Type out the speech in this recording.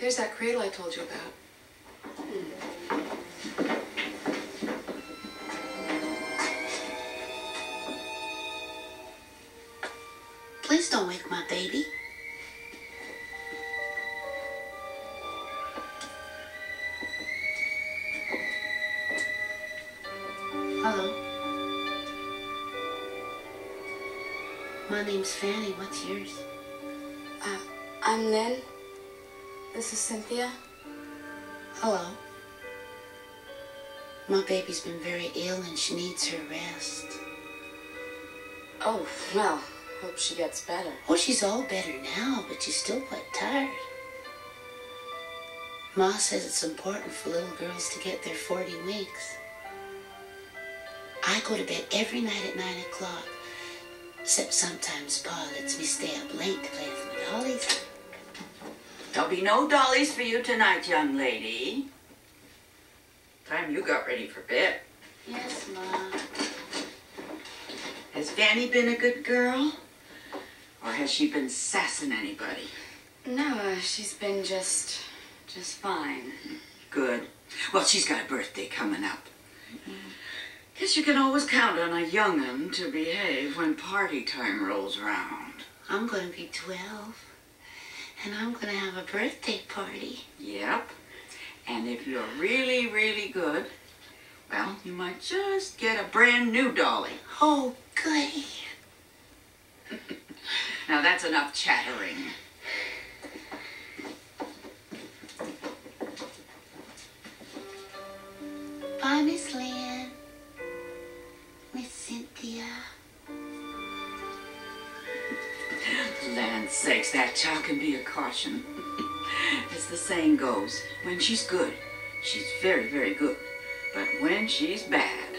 There's that cradle I told you about. Please don't wake my baby. Hello. My name's Fanny. What's yours? Uh, I'm Lynn. This is Cynthia. Hello. My baby's been very ill and she needs her rest. Oh, well, hope she gets better. Oh, she's all better now, but she's still quite tired. Ma says it's important for little girls to get their 40 weeks. I go to bed every night at 9 o'clock, except sometimes Pa lets me stay up late to play with my dollies. There'll be no dollies for you tonight, young lady. Time you got ready for bed. Yes, Ma. Has Fanny been a good girl? Or has she been sassing anybody? No, uh, she's been just, just fine. Good. Well, she's got a birthday coming up. Guess you can always count on a young'un to behave when party time rolls around. I'm to be 12, and I'm going to have a birthday party. Yep. And if you're really, really good, well, you might just get a brand new dolly. Oh, goody. Now that's enough chattering. Bye, Miss Lynn. Miss Cynthia. Land sakes, that child can be a caution. As the saying goes, when she's good, she's very, very good. But when she's bad,